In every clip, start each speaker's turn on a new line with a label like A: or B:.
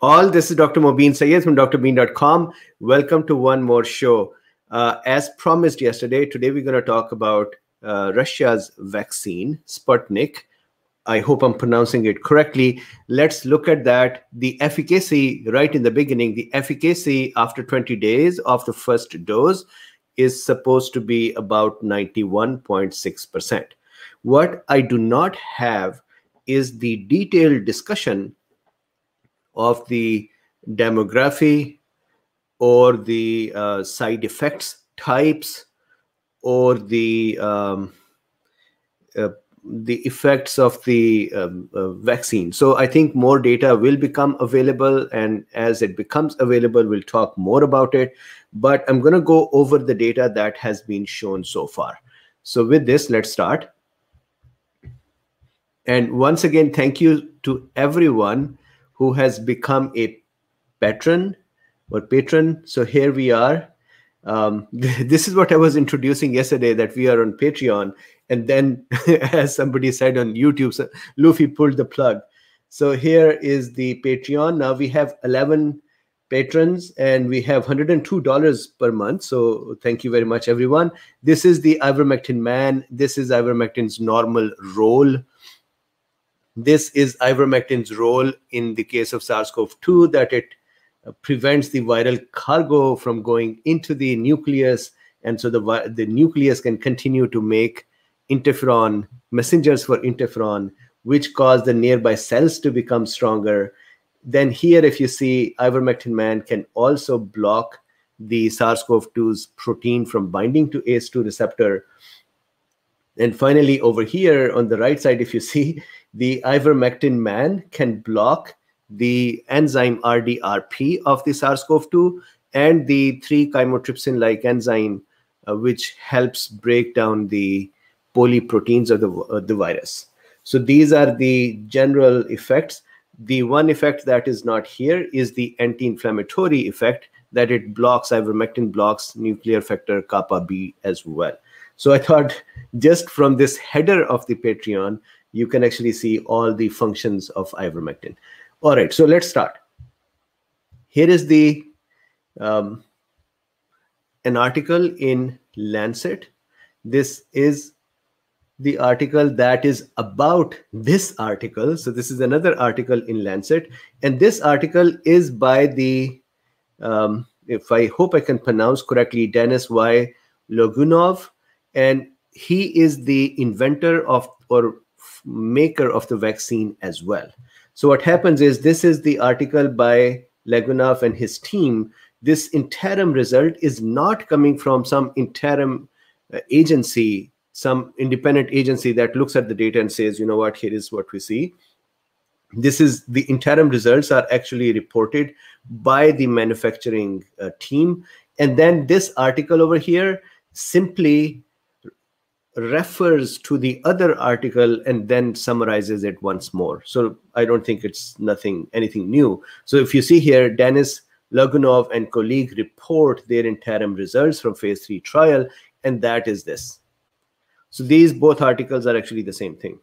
A: All this is Dr. Mobeen Syed from drbeen.com. Welcome to one more show. Uh, as promised yesterday, today we're going to talk about uh, Russia's vaccine, Sputnik. I hope I'm pronouncing it correctly. Let's look at that. The efficacy, right in the beginning, the efficacy after 20 days of the first dose is supposed to be about 91.6%. What I do not have is the detailed discussion of the demography or the uh, side effects types or the um, uh, the effects of the um, uh, vaccine. So I think more data will become available, and as it becomes available, we'll talk more about it. But I'm going to go over the data that has been shown so far. So with this, let's start. And once again, thank you to everyone who has become a patron or patron. So here we are. Um, this is what I was introducing yesterday that we are on Patreon. And then, as somebody said on YouTube, so Luffy pulled the plug. So here is the Patreon. Now we have 11 patrons and we have $102 per month. So thank you very much, everyone. This is the ivermectin man. This is ivermectin's normal role. This is ivermectin's role in the case of SARS-CoV-2 that it uh, prevents the viral cargo from going into the nucleus. And so the, the nucleus can continue to make interferon, messengers for interferon, which cause the nearby cells to become stronger. Then here, if you see ivermectin man can also block the SARS-CoV-2's protein from binding to ACE2 receptor. And finally, over here on the right side, if you see, the ivermectin man can block the enzyme RDRP of the SARS-CoV-2 and the 3-chymotrypsin-like enzyme, uh, which helps break down the polyproteins of the, uh, the virus. So these are the general effects. The one effect that is not here is the anti-inflammatory effect that it blocks, ivermectin blocks nuclear factor kappa B as well. So I thought just from this header of the Patreon, you can actually see all the functions of ivermectin. All right, so let's start. Here is the um, an article in Lancet. This is the article that is about this article. So this is another article in Lancet, and this article is by the, um, if I hope I can pronounce correctly, Denis Y. Logunov, and he is the inventor of or maker of the vaccine as well. So what happens is this is the article by Logunov and his team. This interim result is not coming from some interim uh, agency, some independent agency that looks at the data and says, you know what, here is what we see. This is the interim results are actually reported by the manufacturing uh, team. And then this article over here simply refers to the other article and then summarizes it once more. So I don't think it's nothing, anything new. So if you see here, Denis Logunov and colleague report their interim results from phase three trial, and that is this. So these both articles are actually the same thing.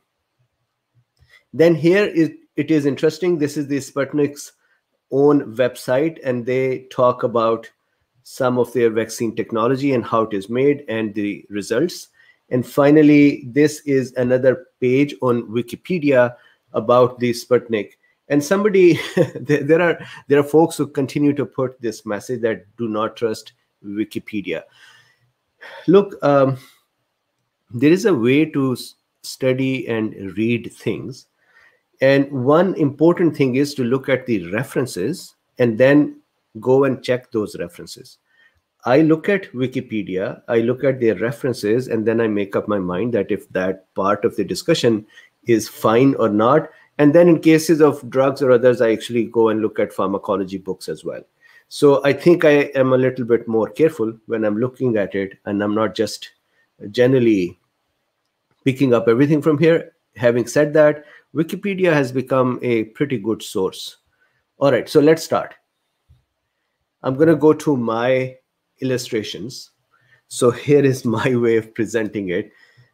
A: Then here is it is interesting. This is the Sputnik's own website, and they talk about some of their vaccine technology and how it is made and the results. And finally, this is another page on Wikipedia about the Sputnik. And somebody, there are there are folks who continue to put this message that do not trust Wikipedia. Look, um, there is a way to study and read things. And one important thing is to look at the references and then go and check those references. I look at Wikipedia, I look at their references, and then I make up my mind that if that part of the discussion is fine or not. And then in cases of drugs or others, I actually go and look at pharmacology books as well. So I think I am a little bit more careful when I'm looking at it, and I'm not just generally picking up everything from here. Having said that, Wikipedia has become a pretty good source. All right, so let's start. I'm going to go to my illustrations. So here is my way of presenting it.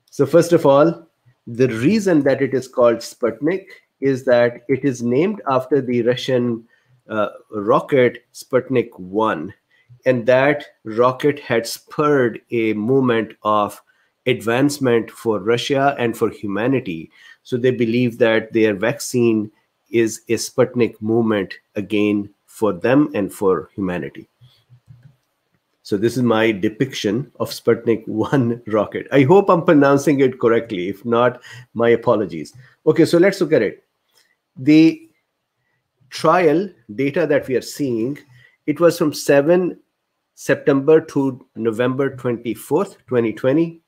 A: So first of all, the reason that it is called Sputnik is that it is named after the Russian uh, rocket Sputnik 1. And that rocket had spurred a movement of advancement for Russia and for humanity. So they believe that their vaccine is a Sputnik movement again for them and for humanity. So this is my depiction of Sputnik 1 rocket. I hope I'm pronouncing it correctly. If not, my apologies. Okay, so let's look at it. The trial data that we are seeing, it was from 7 September to November 24th, 2020.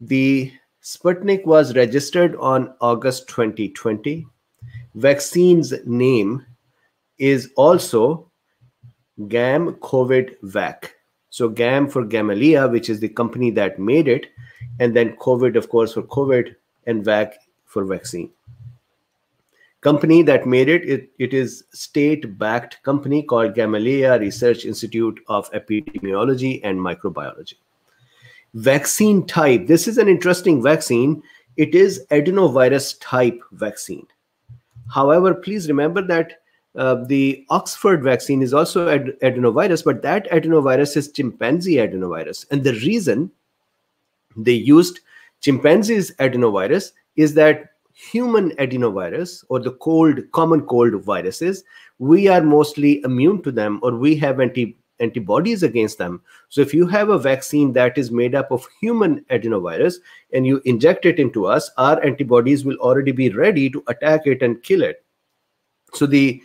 A: The Sputnik was registered on August 2020. Vaccine's name is also GAM COVID VAC. So GAM for Gamaleya, which is the company that made it, and then COVID, of course, for COVID, and VAC for vaccine. Company that made it, it, it is state-backed company called Gamaleya Research Institute of Epidemiology and Microbiology. Vaccine type. This is an interesting vaccine. It is adenovirus type vaccine. However, please remember that uh, the Oxford vaccine is also ad adenovirus, but that adenovirus is chimpanzee adenovirus. And the reason they used chimpanzee's adenovirus is that human adenovirus or the cold, common cold viruses, we are mostly immune to them or we have anti antibodies against them. So if you have a vaccine that is made up of human adenovirus and you inject it into us, our antibodies will already be ready to attack it and kill it. So the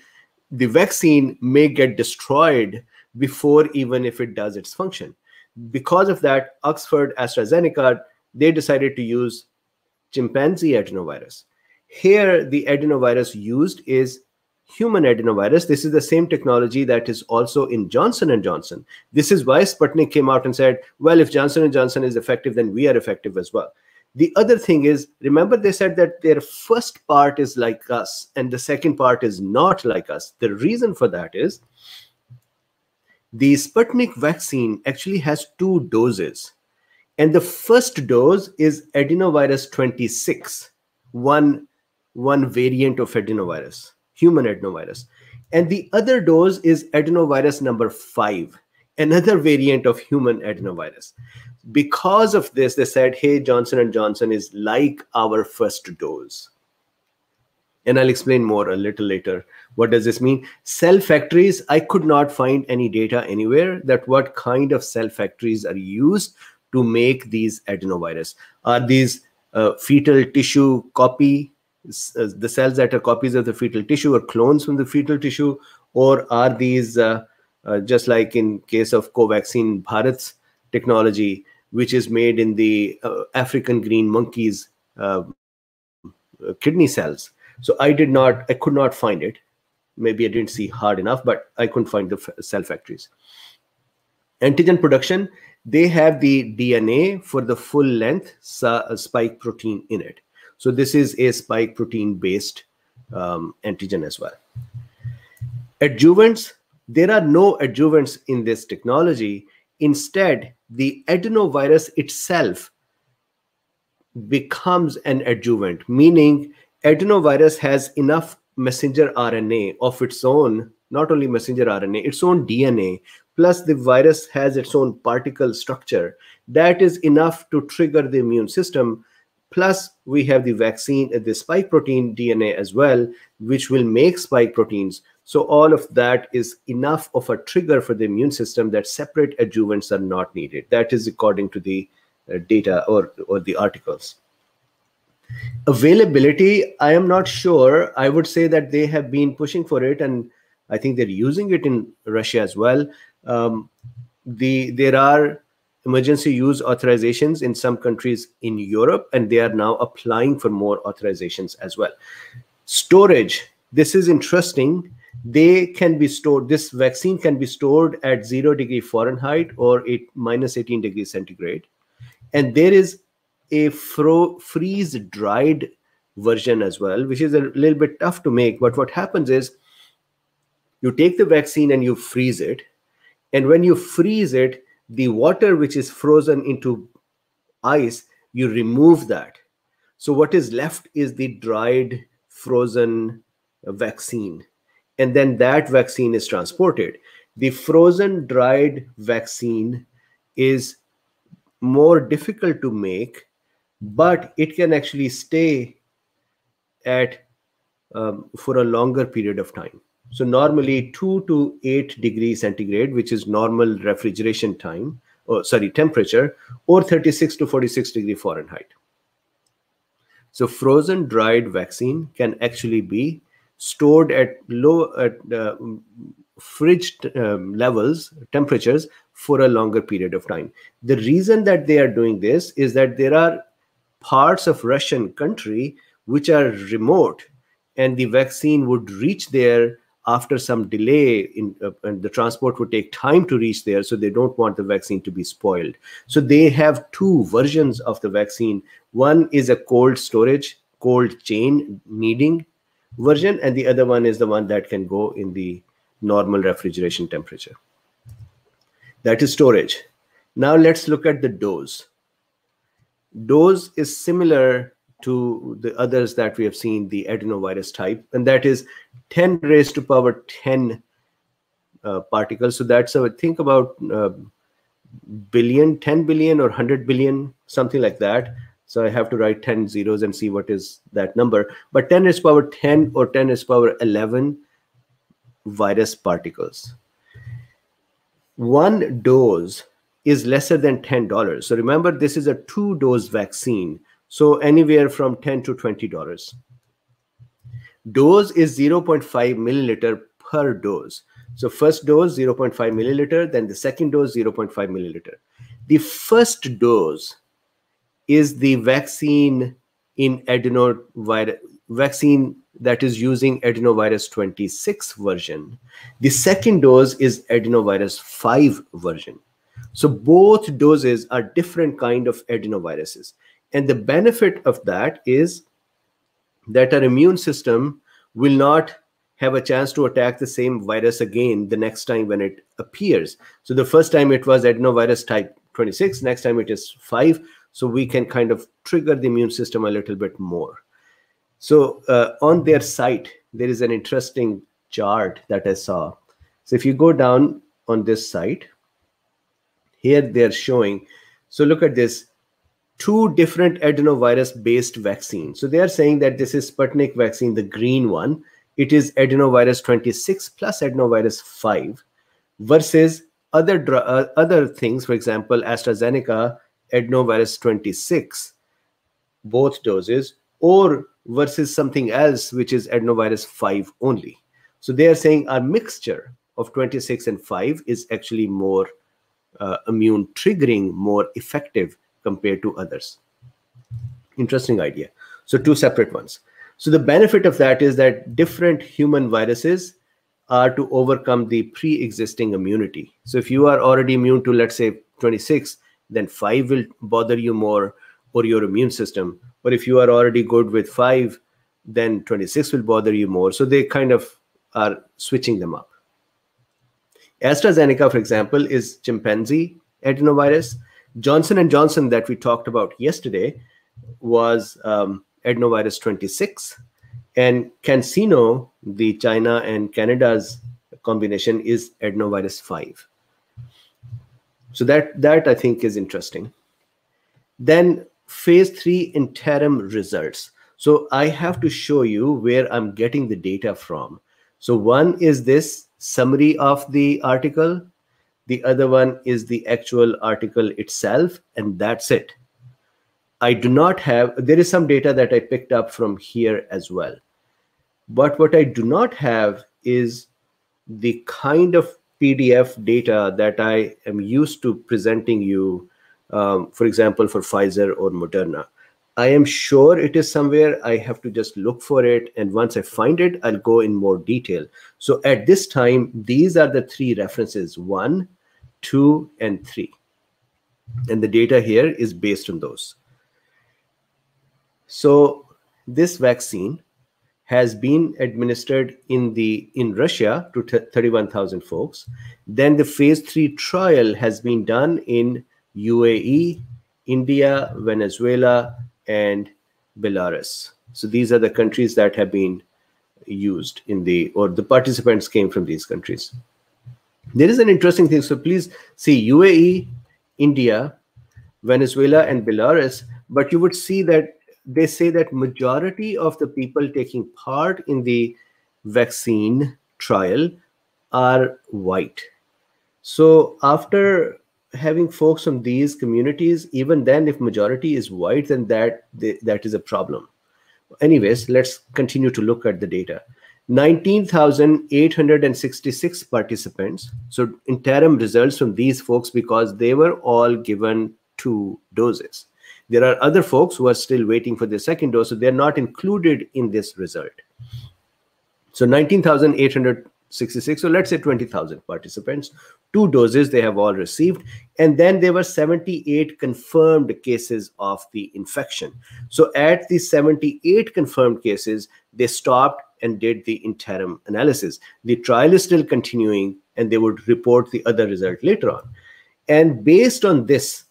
A: the vaccine may get destroyed before even if it does its function. Because of that, Oxford AstraZeneca, they decided to use chimpanzee adenovirus. Here, the adenovirus used is human adenovirus. This is the same technology that is also in Johnson & Johnson. This is why Sputnik came out and said, well, if Johnson & Johnson is effective, then we are effective as well. The other thing is, remember they said that their first part is like us and the second part is not like us. The reason for that is the Sputnik vaccine actually has two doses. And the first dose is adenovirus 26, one, one variant of adenovirus, human adenovirus. And the other dose is adenovirus number five, another variant of human adenovirus. Because of this they said hey johnson & johnson is like our first dose. And i'll explain more a little later. What does this mean? Cell factories i could not find any data anywhere that what kind of cell factories are used to make these adenovirus. Are these uh, fetal tissue copy uh, the cells that are copies of the fetal tissue or clones from the fetal tissue or are these uh just like in case of covaxin bharat's technology which is made in the uh, African green monkeys uh, kidney cells. So I did not, I could not find it. Maybe I didn't see hard enough, but I couldn't find the cell factories. Antigen production, they have the DNA for the full length uh, spike protein in it. So this is a spike protein based um, antigen as well. Adjuvants, there are no adjuvants in this technology. Instead, the adenovirus itself becomes an adjuvant, meaning adenovirus has enough messenger RNA of its own, not only messenger RNA, its own DNA, plus the virus has its own particle structure. That is enough to trigger the immune system. Plus, we have the vaccine, the spike protein DNA as well, which will make spike proteins. So all of that is enough of a trigger for the immune system that separate adjuvants are not needed. That is according to the uh, data or, or the articles. Availability, I am not sure. I would say that they have been pushing for it and I think they're using it in Russia as well. Um, the There are emergency use authorizations in some countries in Europe and they are now applying for more authorizations as well. Storage, this is interesting they can be stored this vaccine can be stored at 0 degree fahrenheit or eight, minus 18 degrees centigrade. And there is a fro- freeze dried version as well which is a little bit tough to make. But what happens is you take the vaccine and you freeze it. And when you freeze it the water which is frozen into ice you remove that. So what is left is the dried frozen vaccine and then that vaccine is transported. The frozen dried vaccine is more difficult to make, but it can actually stay at um, for a longer period of time. So normally two to eight degrees centigrade, which is normal refrigeration time, or sorry, temperature, or 36 to 46 degree Fahrenheit. So frozen dried vaccine can actually be stored at low at uh, fridge um, levels, temperatures for a longer period of time. The reason that they are doing this is that there are parts of Russian country which are remote and the vaccine would reach there after some delay in uh, and the transport would take time to reach there so they don't want the vaccine to be spoiled so they have two versions of the vaccine one is a cold storage cold chain needing version and the other one is the one that can go in the normal refrigeration temperature that is storage now let's look at the dose dose is similar to the others that we have seen, the adenovirus type, and that is 10 raised to power 10 uh, particles. So that's a think about uh, billion, 10 billion or 100 billion, something like that. So I have to write 10 zeros and see what is that number. But 10 raised to power 10 or 10 raised to power 11 virus particles. One dose is lesser than $10. So remember, this is a two dose vaccine. So anywhere from 10 to $20. Dose is 0.5 milliliter per dose. So first dose 0.5 milliliter, then the second dose 0.5 milliliter. The first dose is the vaccine in adenovirus vaccine that is using adenovirus 26 version. The second dose is adenovirus 5 version. So both doses are different kind of adenoviruses. And the benefit of that is that our immune system will not have a chance to attack the same virus again the next time when it appears. So the first time it was adenovirus type 26, next time it is 5. So we can kind of trigger the immune system a little bit more. So uh, on their site, there is an interesting chart that I saw. So if you go down on this site, here they're showing. So look at this two different adenovirus based vaccines. So they are saying that this is Sputnik vaccine, the green one. It is adenovirus 26 plus adenovirus 5 versus other uh, other things, for example, AstraZeneca adenovirus 26, both doses, or versus something else which is adenovirus 5 only. So they are saying our mixture of 26 and 5 is actually more uh, immune triggering, more effective compared to others. Interesting idea. So two separate ones. So the benefit of that is that different human viruses are to overcome the pre-existing immunity. So if you are already immune to, let's say, 26, then 5 will bother you more or your immune system. But if you are already good with 5, then 26 will bother you more. So they kind of are switching them up. AstraZeneca, for example, is chimpanzee adenovirus. Johnson and Johnson that we talked about yesterday was um, adenovirus 26, and CanSino, the China and Canada's combination, is adenovirus 5. So that that I think is interesting. Then phase three interim results. So I have to show you where I'm getting the data from. So one is this summary of the article the other one is the actual article itself, and that's it. I do not have, there is some data that I picked up from here as well. But what I do not have is the kind of PDF data that I am used to presenting you, um, for example, for Pfizer or Moderna. I am sure it is somewhere. I have to just look for it. And once I find it, I'll go in more detail. So at this time, these are the three references. One, 2, and 3. And the data here is based on those. So this vaccine has been administered in the in Russia to 31,000 folks. Then the phase 3 trial has been done in UAE, India, Venezuela, and Belarus. So these are the countries that have been used in the or the participants came from these countries there is an interesting thing so please see uae india venezuela and belarus but you would see that they say that majority of the people taking part in the vaccine trial are white. So after having folks from these communities even then if majority is white then that that is a problem. Anyways let's continue to look at the data. 19,866 participants so interim results from these folks because they were all given two doses there are other folks who are still waiting for their second dose so they're not included in this result. So 19,866 so let's say 20,000 participants two doses they have all received and then there were 78 confirmed cases of the infection. So at the 78 confirmed cases they stopped and did the interim analysis. The trial is still continuing and they would report the other result later on. And based on this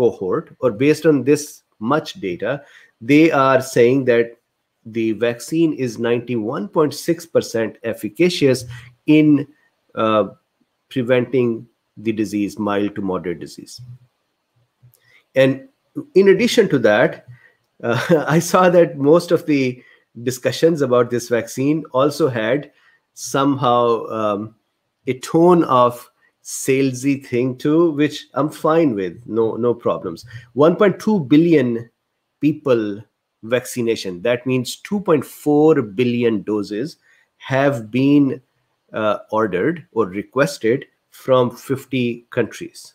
A: cohort or based on this much data they are saying that the vaccine is 91.6% efficacious in uh, preventing the disease, mild to moderate disease. And in addition to that, uh, I saw that most of the discussions about this vaccine also had somehow um, a tone of salesy thing too, which I'm fine with, no no problems. 1.2 billion people vaccination. That means 2.4 billion doses have been uh, ordered or requested from 50 countries.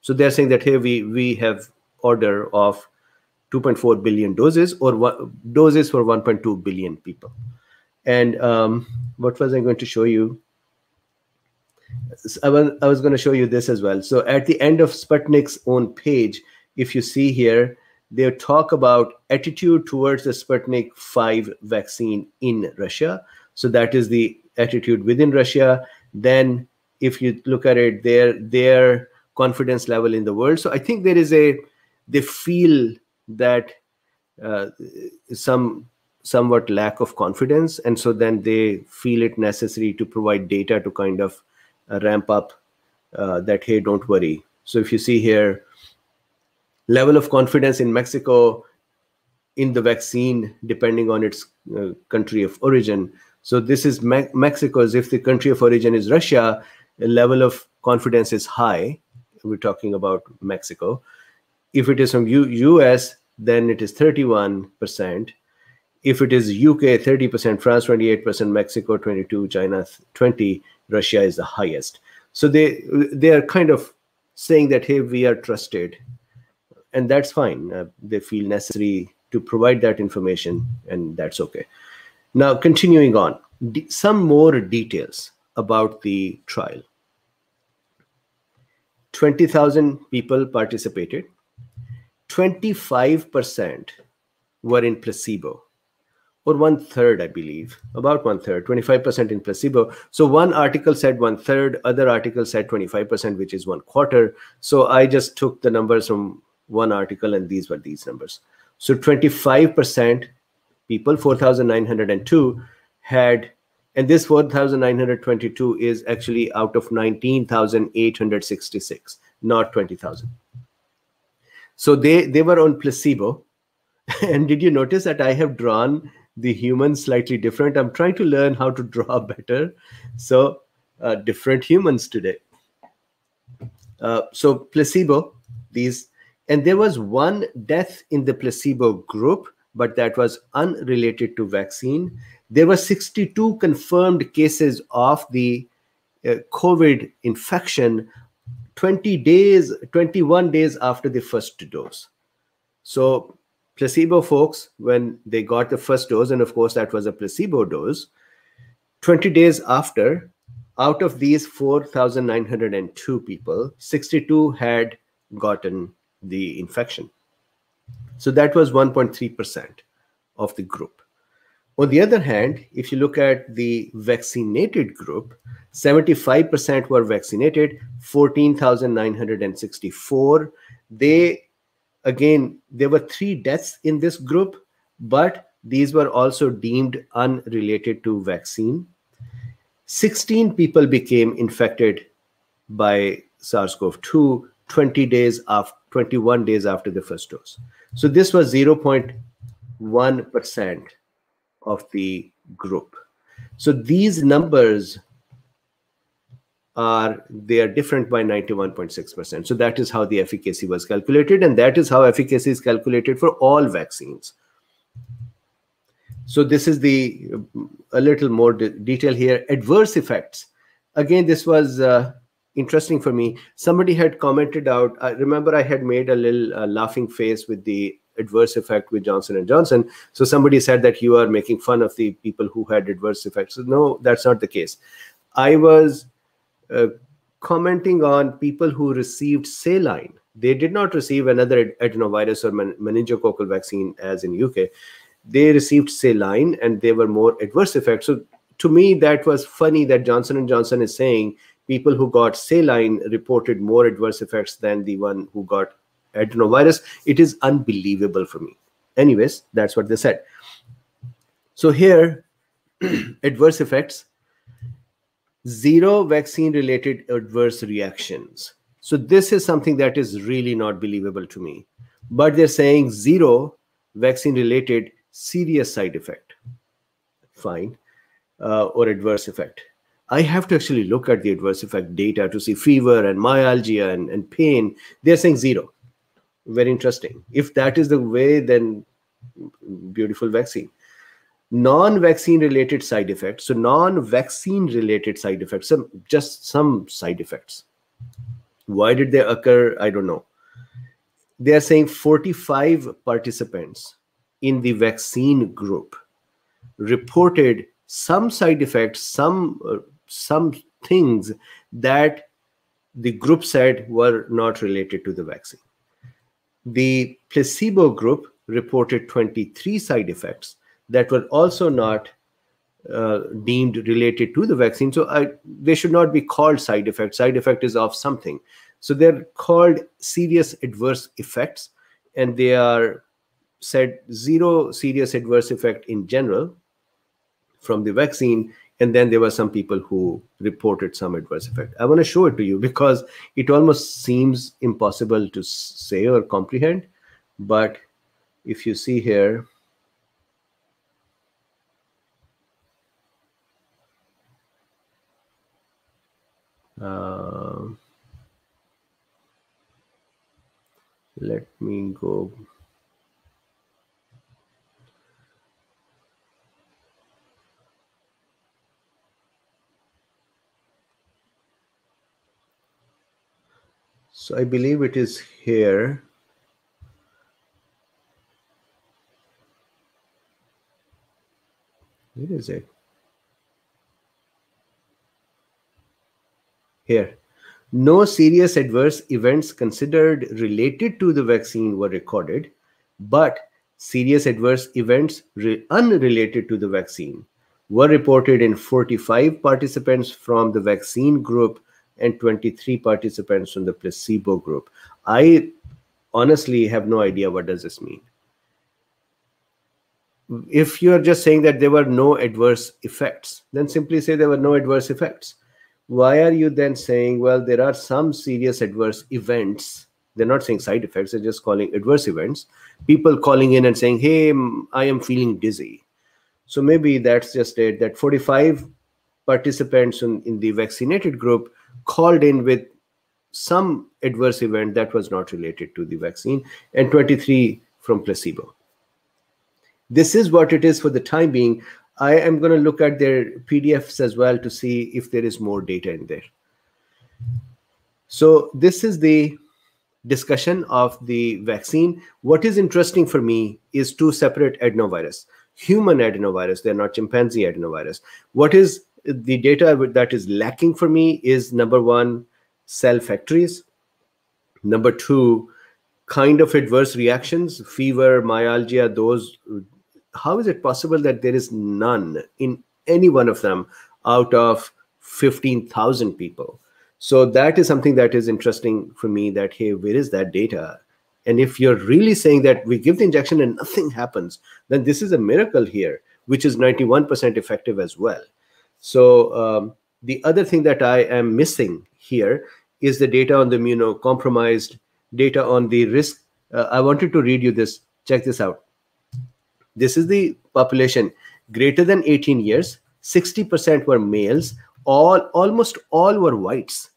A: So they're saying that here we we have order of 2.4 billion doses or doses for 1.2 billion people. And um, what was I going to show you? I was, I was going to show you this as well. So at the end of Sputnik's own page, if you see here, they talk about attitude towards the Sputnik 5 vaccine in Russia. So that is the attitude within Russia. Then, if you look at it, their their confidence level in the world. So I think there is a they feel that uh, some somewhat lack of confidence, and so then they feel it necessary to provide data to kind of ramp up uh, that. Hey, don't worry. So if you see here, level of confidence in Mexico in the vaccine, depending on its uh, country of origin. So this is Me- Mexico's. If the country of origin is Russia, the level of confidence is high. We're talking about Mexico. If it is from U- US, then it is 31%. If it is UK, 30%, France, 28%, Mexico, 22, China, 20, Russia is the highest. So they they are kind of saying that hey, we are trusted, and that's fine. Uh, they feel necessary to provide that information, and that's okay. Now, continuing on, some more details about the trial. 20,000 people participated. 25% were in placebo, or one third, I believe, about one third, 25% in placebo. So one article said one third, other article said 25%, which is one quarter. So I just took the numbers from one article, and these were these numbers. So 25% people 4902 had and this 4922 is actually out of 19866 not 20000 so they they were on placebo and did you notice that i have drawn the humans slightly different i'm trying to learn how to draw better so uh, different humans today uh, so placebo these and there was one death in the placebo group but that was unrelated to vaccine. There were 62 confirmed cases of the uh, COVID infection 20 days, 21 days after the first dose. So, placebo folks, when they got the first dose, and of course, that was a placebo dose, 20 days after, out of these 4,902 people, 62 had gotten the infection. So that was 1.3% of the group. On the other hand, if you look at the vaccinated group, 75% were vaccinated, 14,964. They, again, there were three deaths in this group, but these were also deemed unrelated to vaccine. 16 people became infected by SARS-CoV-2 20 days after 21 days after the first dose. So this was 0.1% of the group. So these numbers are they are different by 91.6%. So that is how the efficacy was calculated, and that is how efficacy is calculated for all vaccines. So this is the a little more de detail here. Adverse effects. Again, this was uh, interesting for me. Somebody had commented out. I remember I had made a little uh, laughing face with the adverse effect with Johnson and Johnson. So somebody said that you are making fun of the people who had adverse effects. So no, that's not the case. I was uh, commenting on people who received saline. They did not receive another adenovirus or meningococcal vaccine as in UK they received saline and they were more adverse effects. So to me, that was funny that Johnson and Johnson is saying people who got saline reported more adverse effects than the one who got adenovirus. It is unbelievable for me. Anyways, that's what they said. So here, adverse effects, zero vaccine related adverse reactions. So this is something that is really not believable to me. But they're saying zero vaccine related serious side effect, fine, uh, or adverse effect. I have to actually look at the adverse effect data to see fever and myalgia and, and pain. They're saying zero. Very interesting. If that is the way, then beautiful vaccine. Non-vaccine related side effects. So non-vaccine related side effects, some just some side effects. Why did they occur? I don't know. They are saying 45 participants in the vaccine group reported some side effects, some uh, some things that the group said were not related to the vaccine. The placebo group reported 23 side effects that were also not uh, deemed related to the vaccine. So I, they should not be called side effects. Side effect is of something. So they're called serious adverse effects, and they are said zero serious adverse effect in general from the vaccine and then there were some people who reported some adverse effect i want to show it to you because it almost seems impossible to say or comprehend but if you see here uh, let me go So I believe it is here. Where is it? Here. No serious adverse events considered related to the vaccine were recorded, but serious adverse events unrelated to the vaccine were reported in 45 participants from the vaccine group and 23 participants from the placebo group. I honestly have no idea what does this mean. If you are just saying that there were no adverse effects, then simply say there were no adverse effects. Why are you then saying, well, there are some serious adverse events? They're not saying side effects, they're just calling adverse events. People calling in and saying, hey, I am feeling dizzy. So maybe that's just it that 45 participants in, in the vaccinated group called in with some adverse event that was not related to the vaccine and 23 from placebo. This is what it is for the time being. I am going to look at their PDFs as well to see if there is more data in there. So this is the discussion of the vaccine. What is interesting for me is two separate adenovirus. Human adenovirus, they're not chimpanzee adenovirus. What is the data that is lacking for me is number one, cell factories. Number two, kind of adverse reactions, fever, myalgia, those. How is it possible that there is none in any one of them out of 15,000 people? So that is something that is interesting for me that, hey, where is that data? And if you're really saying that we give the injection and nothing happens, then this is a miracle here, which is 91% effective as well. So um, the other thing that I am missing here is the data on the immunocompromised, data on the risk. Uh, I wanted to read you this. Check this out. This is the population greater than 18 years. 60% were males. All almost all were whites,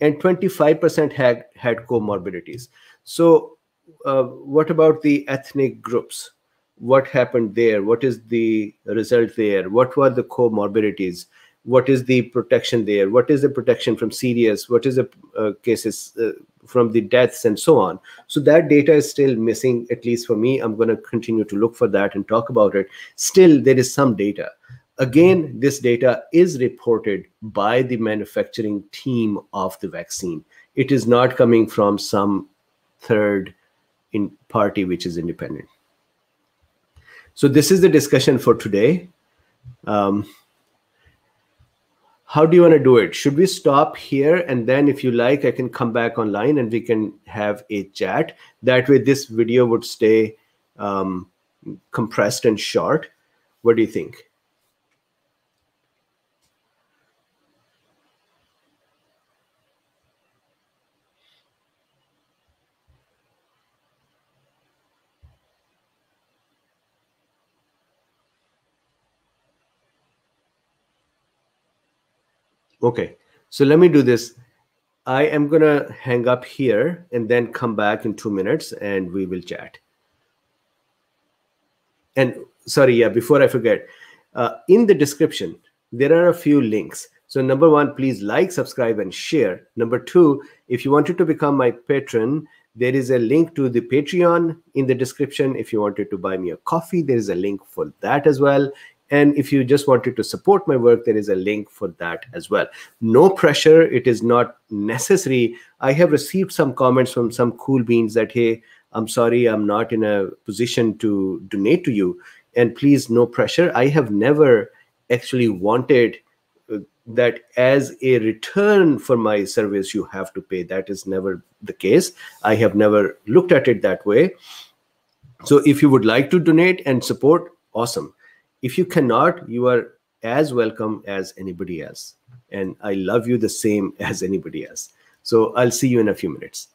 A: and 25% had had comorbidities. So, uh, what about the ethnic groups? What happened there? What is the result there? What were the comorbidities? What is the protection there? What is the protection from serious? What is the uh, cases uh, from the deaths and so on? So that data is still missing at least for me. I'm going to continue to look for that and talk about it. Still there is some data. Again this data is reported by the manufacturing team of the vaccine. It is not coming from some third in party which is independent. So this is the discussion for today. Um, how do you want to do it? Should we stop here and then if you like i can come back online and we can have a chat? That way this video would stay um, compressed and short. What do you think Okay, so let me do this. I am going to hang up here and then come back in two minutes and we will chat. And sorry, yeah, before I forget, uh, in the description, there are a few links. So number one, please like, subscribe, and share. Number two, if you wanted to become my patron, there is a link to the Patreon in the description. If you wanted to buy me a coffee, there is a link for that as well. And if you just wanted to support my work, there is a link for that as well. No pressure. It is not necessary. I have received some comments from some koolbeens that, hey, I'm sorry, I'm not in a position to donate to you. And please, no pressure. I have never actually wanted uh, that as a return for my service, you have to pay. That is never the case. I have never looked at it that way. So if you would like to donate and support, awesome if you cannot you are as welcome as anybody else. And i love you the same as anybody else. So i'll see you in a few minutes